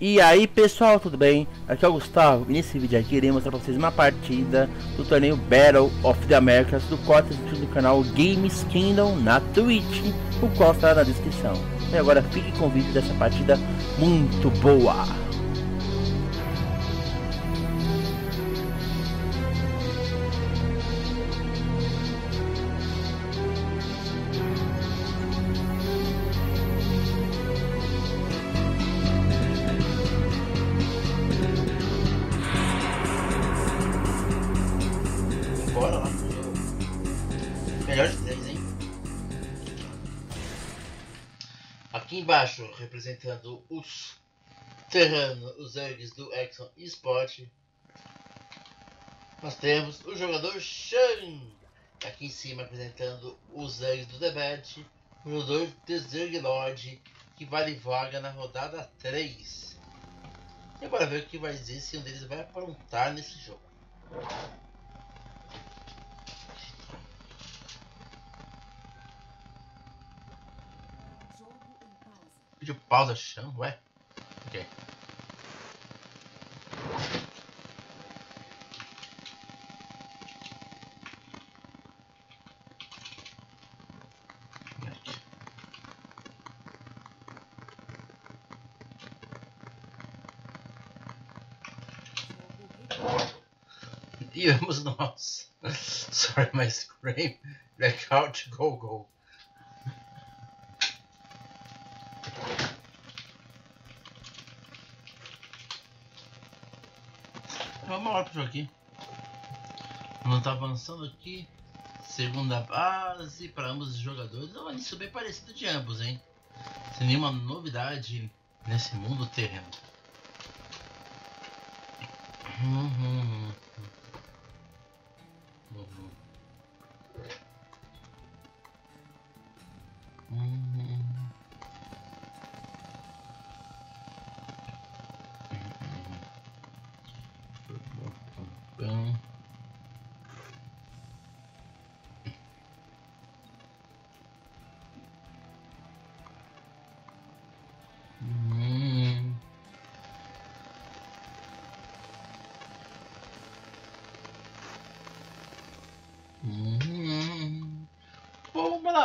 E aí pessoal, tudo bem? Aqui é o Gustavo e nesse vídeo aqui irei mostrar pra vocês uma partida do torneio Battle of the Americas do qual do canal Games Kingdom na Twitch, o qual está na descrição. E agora fique com o vídeo dessa partida muito boa! Embaixo, representando os terranos, os ergs do Exxon Sport, nós temos o jogador Shan. Aqui em cima, apresentando os ergs do Debate, o jogador The Lord, que vale vaga na rodada 3. E agora ver o que vai dizer se um deles vai aprontar nesse. Jogo Pediu pausa, chão, ué? Ok. Vamos nós. Sorry, my scream. Blackout, go, go. Jogo aqui. Não tá avançando aqui. Segunda base para ambos os jogadores. É um início bem parecido de ambos, hein? Sem nenhuma novidade nesse mundo terreno. Uhum. Uhum. Uhum.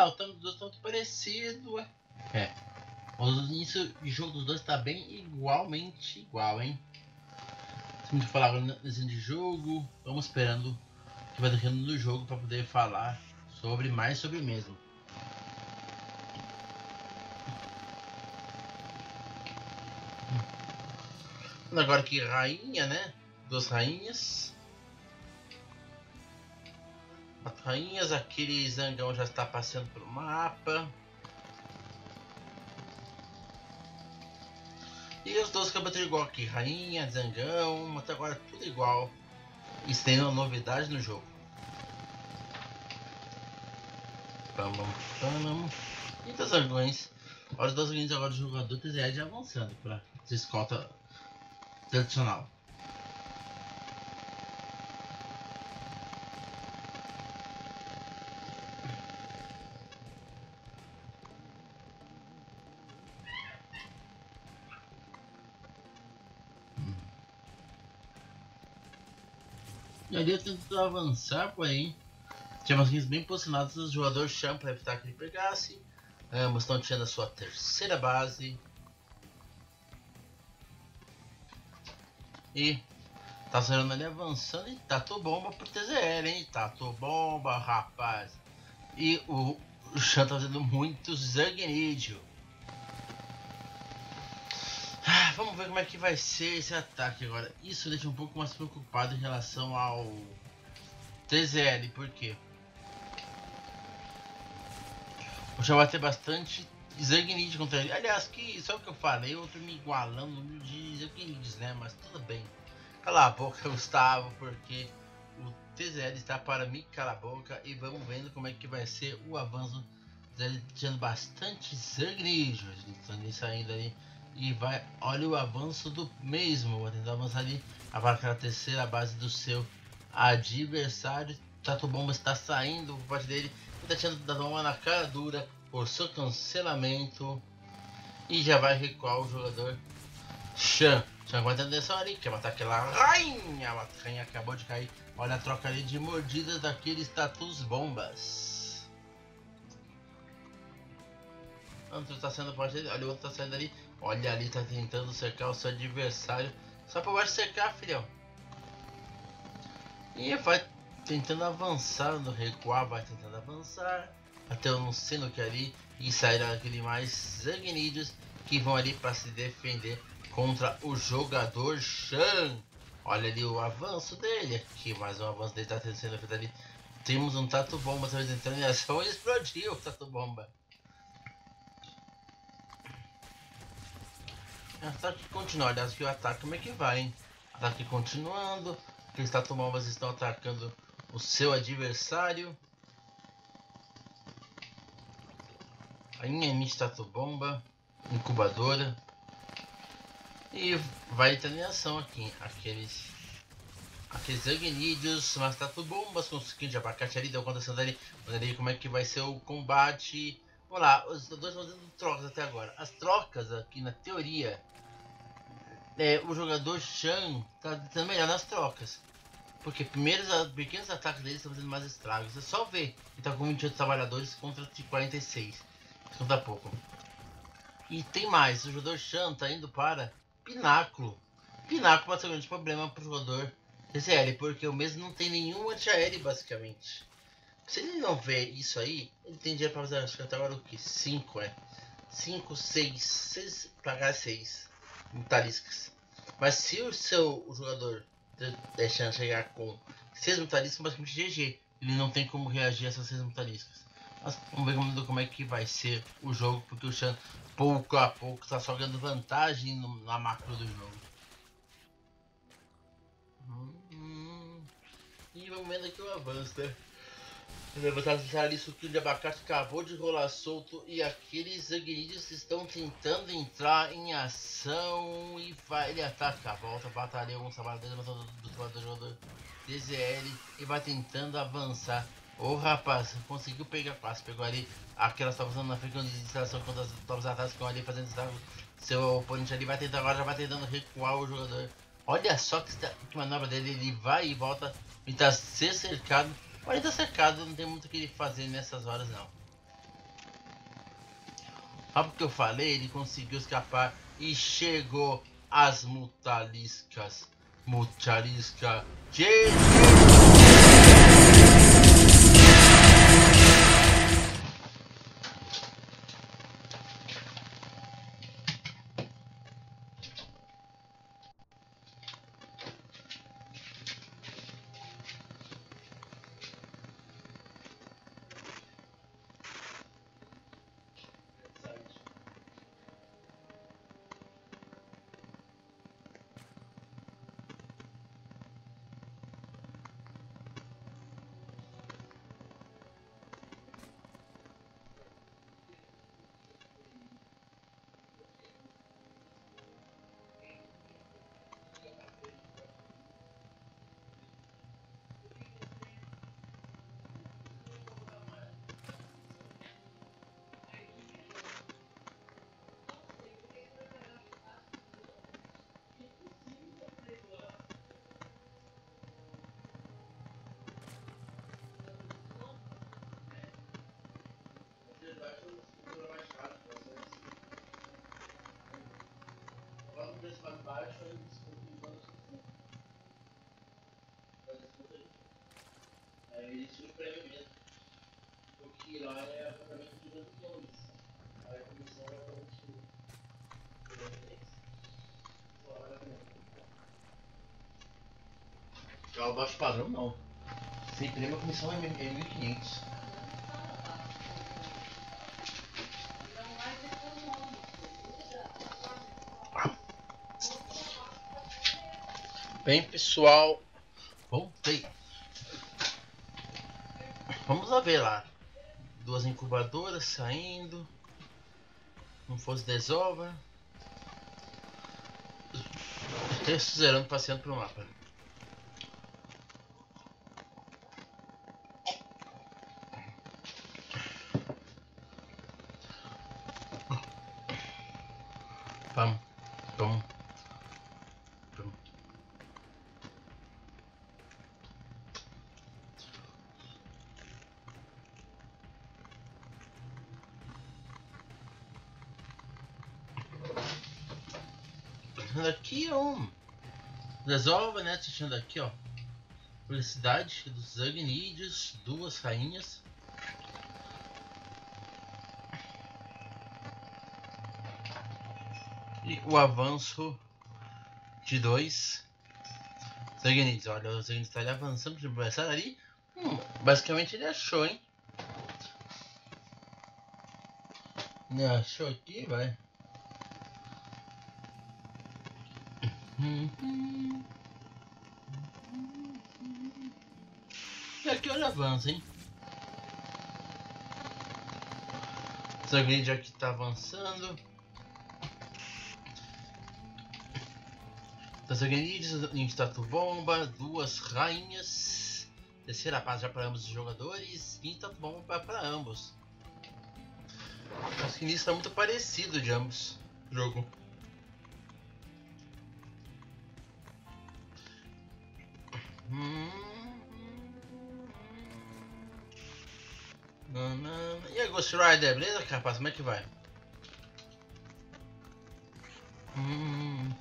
Lá, o tanto dos dois tá muito parecido. É. O início de jogo dos dois tá bem igualmente igual, hein? Se muito falar nesse de jogo, vamos esperando que vai deixando do jogo para poder falar sobre mais sobre mesmo. Agora aqui rainha, né? Duas rainhas. As rainhas, aquele zangão já está passando pelo mapa. E os dois cabelos igual aqui, rainha, zangão, até agora tudo igual. Isso tem uma novidade no jogo. E dos zangões. Os dois zangões agora do jogador TZR avançando para escolta tradicional. E ali eu tento avançar, porém. Tinha umas linhas bem posicionadas do jogador Cham para evitar que ele pegasse. Ambos estão tirando a sua terceira base. E tá saindo ali avançando e tatu bomba pro TZL, hein? Tatu bomba, rapaz. E o, o Chan tá fazendo muito Zagnídio. Vamos ver como é que vai ser esse ataque agora. Isso deixa um pouco mais preocupado em relação ao TZL, por quê? Vai ter bastante Zagnid contra ele. Aliás, que só o que eu falei, eu tô me igualando no número de Zagnids, né? Mas tudo bem. Cala a boca, Gustavo, porque o TZL está para me calar a boca e vamos vendo como é que vai ser o avanço dele tirando bastante Zagnid. Então saindo ali e vai. Olha o avanço do mesmo. Vou tentar avançar ali. Abarcar a terceira base do seu adversário. Tato Bomba está saindo por parte dele. Está tirando da bomba na cara dura por seu cancelamento. E já vai recuar o jogador Chan. Chan aguenta atenção ali, quer matar aquela rainha. A rainha acabou de cair. Olha a troca ali de mordidas daqueles tatus bombas. Outro tá sendo parte Olha o outro tá saindo ali. Olha ali, tá tentando cercar o seu adversário. Só pra baixo cercar, filhão. E vai tentando avançar no recuar, vai tentando avançar. Até eu não sei no que ali. E saíram aquele mais Zagnidios que vão ali para se defender contra o jogador Shan. Olha ali o avanço dele. Aqui, mais um avanço dele tá sendo feito ali. Temos um Tatu Bomba entrando em ação e explodiu o Tatu Bomba. Ataque continua, aliás que o ataque como é que vai, hein? Ataque continuando. Aqueles Tatu Bombas estão atacando o seu adversário. A minha Tatu Bomba. Incubadora. E vai entrar em ação aqui. Aqueles. Aqueles Agnídeos, mas tá tudo bombas com skin de abacate ali, deu acontecendo ali. Olha ali como é que vai ser o combate. Vamos lá, os dois fazendo trocas até agora. As trocas aqui na teoria. É, o jogador Shan tá tentando melhor nas trocas. Porque primeiros pequenos ataques dele estão fazendo mais estragos. É só ver. Ele tá com 28 trabalhadores contra 46. Isso conta pouco. E tem mais, o jogador Shan tá indo para Pináculo. Pináculo pode ser um grande problema para o jogador TCL, porque o mesmo não tem nenhum antiaéreo basicamente. Se ele não vê isso aí, ele tem dinheiro para fazer acho que até agora o que? 5 é? 5, 6, 6 pagar 6 metaliscas. Mas se o seu o jogador deixando chegar com 6 metaliscas, basicamente GG. Ele não tem como reagir a essas 6 metaliscas. Mas vamos ver como, como é que vai ser o jogo, porque o Chan pouco a pouco está só ganhando vantagem no, na macro do jogo. Hum, e vamos vendo aqui o avanço, né? Levantar ali, suquinho de abacate acabou de rolar solto e aqueles Agnides estão tentando entrar em ação e vai, ele ataca, volta, batalha alguns trabalhadores do, do, do jogador DZL e vai tentando avançar. Ô rapaz, conseguiu pegar quase, pegou ali aquelas que usando na frente de distração quando as tropas atrás ficam ali fazendo estrago. Seu oponente ali vai tentar agora, já vai tentando recuar o jogador. Olha só que, que manobra dele, ele vai e volta e tá ser cercado. Mas tá cercado, não tem muito o que fazer nessas horas não. O que eu falei? Ele conseguiu escapar e chegou às mutaliscas. Mutalisca. GG! Mais baixo, aí em todos os Aí isso o prêmio mesmo. Porque lá é apartamento de 200 dólares. Aí a comissão é para o baixo padrão não. Sem prêmio a comissão é 1.500. Bem, pessoal, voltei. Vamos lá ver lá. Duas incubadoras saindo. Não fosse desova. Texto zerando, passeando pro mapa. Vamos, vamos. Ficando aqui, ó. Resolve, né? Assistindo aqui, ó. Felicidade dos Agnídeos, duas rainhas. E o avanço de dois Zagnids. Olha, o Zagnids está avançando para o adversário ali. Hum, basicamente ele achou, hein? Ele achou aqui, vai. E aqui olha avança, hein? Zagrid aqui está avançando. Tassaganides em status bomba, duas rainhas, terceira paz já para ambos os jogadores, quinta bomba para ambos. Acho que nisso está muito parecido de ambos jogo. E a Ghost Rider, beleza, capaz? Como é que vai? Hum.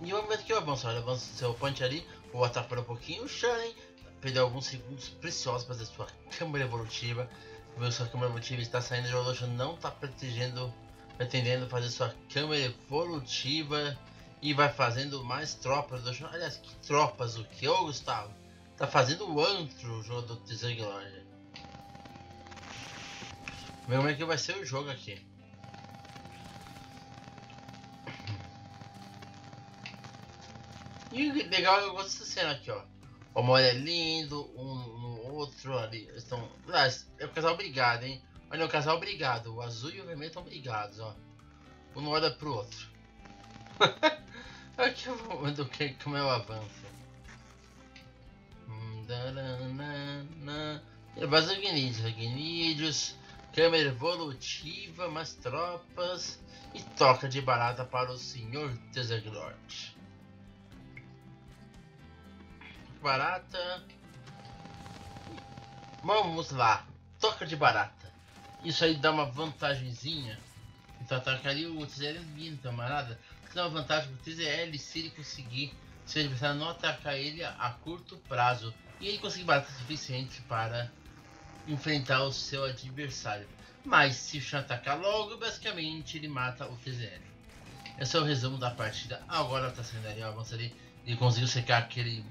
E vamos ver que eu avanço. Olha, avança seu punch ali. Vou atrapalhar um pouquinho o Shannon. Perdeu alguns segundos preciosos para fazer sua câmera evolutiva. Ver sua câmera evolutiva está saindo. O jogador não está protegendo, pretendendo fazer sua câmera evolutiva. E vai fazendo mais tropas. Do Aliás, que tropas o que, ô Gustavo? Tá fazendo o antro o jogo do. Vamos ver como é que vai ser o jogo aqui. E legal, eu gosto dessa cena aqui, ó. O Mori é lindo, um no outro ali. Estão. É o casal brigado, hein? Olha, o casal brigado. O azul e o vermelho estão brigados, ó. Um olha pro outro. aqui eu vou do que é o avanço. Base Gnídeos, Gnídeos, câmera evolutiva, mais tropas e toca de barata para o Senhor Desaglord barata. Vamos lá. Toca de barata. Isso aí dá uma vantagemzinha. Então atacaria o TZL vindo, camarada. Dá uma vantagem pro TZL se ele conseguir. Se o adversário não atacar ele a, curto prazo. E ele conseguir barata suficiente para enfrentar o seu adversário. Mas se o Chan atacar logo, basicamente ele mata o TZL. Esse é o resumo da partida. Agora tá saindo ali, avança ali. Ele conseguiu secar aquele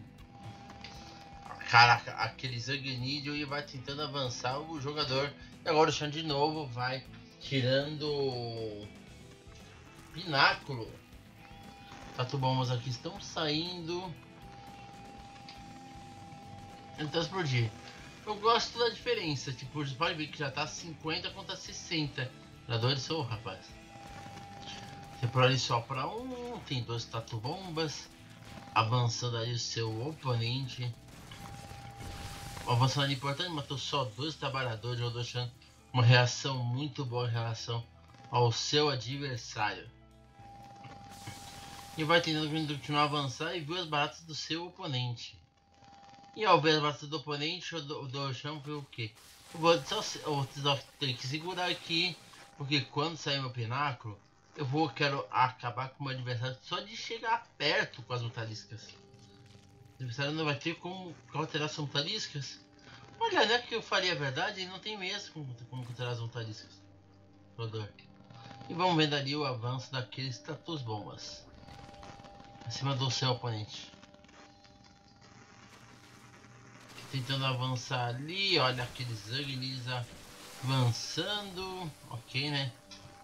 Caraca, aquele Zagnidio e vai tentando avançar o jogador. E agora o Chan de novo vai tirando pináculo. Tatu bombas aqui estão saindo. Tentando explodir. Eu gosto da diferença. Tipo, você pode ver que já tá 50 contra 60. Jogadores sou, rapaz. Tem por ali só para um. Tem dois tatu bombas. Avançando aí o seu oponente. O avançado importante matou só dois trabalhadores, deixando uma reação muito boa em relação ao seu adversário. E vai tentando continuar a avançar e ver as baratas do seu oponente. E ao ver as baratas do oponente, o Doshan viu o que? Eu vou ter que segurar aqui, porque quando sair meu pináculo, eu vou quero acabar com o meu adversário só de chegar perto com as metaliscas. O adversário não vai ter como alterar as vontaliscas. Olha, não é que eu faria a verdade, ele não tem mesmo como, como as vontaliscas. Rodor. E vamos vendo ali o avanço daqueles status bombas. Acima do seu oponente. Tentando avançar ali, olha aqueles Agnis avançando. Ok, né?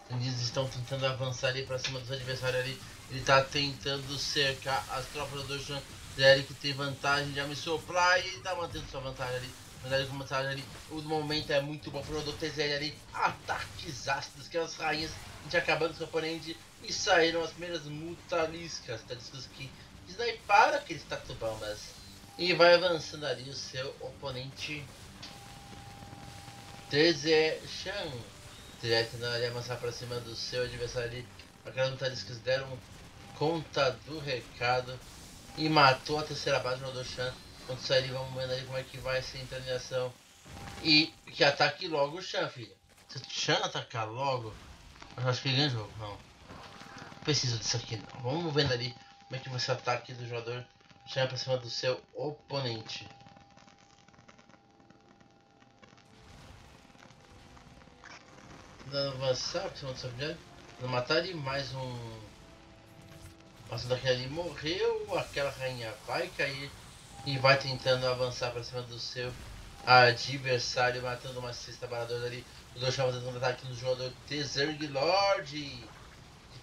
Eles estão tentando avançar ali para cima dos adversários ali. Ele está tentando cercar as tropas do Jean Zé que tem vantagem de me soprar e tá mantendo sua vantagem ali. Vantagem com vantagem ali. O momento é muito bom pro Dr. Zé ali. Ataques ácidos, aquelas rainhas a gente acabando com o oponente. E saíram as primeiras mutaliscas. Discos que sniparam aqueles tatubombas. E vai avançando ali o seu oponente. Teze Chan. Direto na área para cima do seu adversário ali. Aquelas mutaliscas deram conta do recado e matou a terceira base no Odoshan. Quando sair, vamos ver aí como é que vai ser a interligação. E que ataque logo o Chan, filho. Se o Chan atacar logo, acho que ele ganha o jogo. Não. Preciso disso aqui não. Vamos vendo ali como é que vai ser o ataque do jogador chama pra cima do seu oponente. Tentando avançar pra cima do seu objeto. Matar ele, mais um. Mas daquele ali morreu, aquela rainha vai cair e vai tentando avançar pra cima do seu adversário, matando uma cesta baradora ali. O dois fazendo um ataque no jogador Tezerg Lord,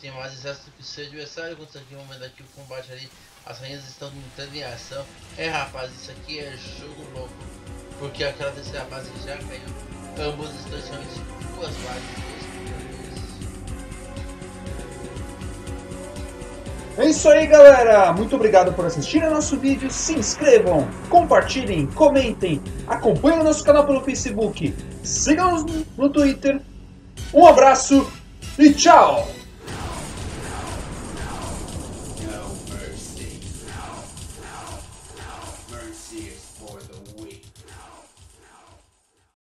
tem mais exército que seu adversário. Conseguimos um momento aqui o combate ali. As rainhas estão entrando em ação. É rapaz, isso aqui é jogo louco. Porque aquela terceira base já caiu. Ambos estão somente duas bases. É isso aí, galera! Muito obrigado por assistir ao nosso vídeo. Se inscrevam, compartilhem, comentem, acompanhem o nosso canal pelo Facebook, sigam-nos no Twitter. Um abraço e tchau!